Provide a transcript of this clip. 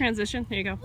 transition. There you go.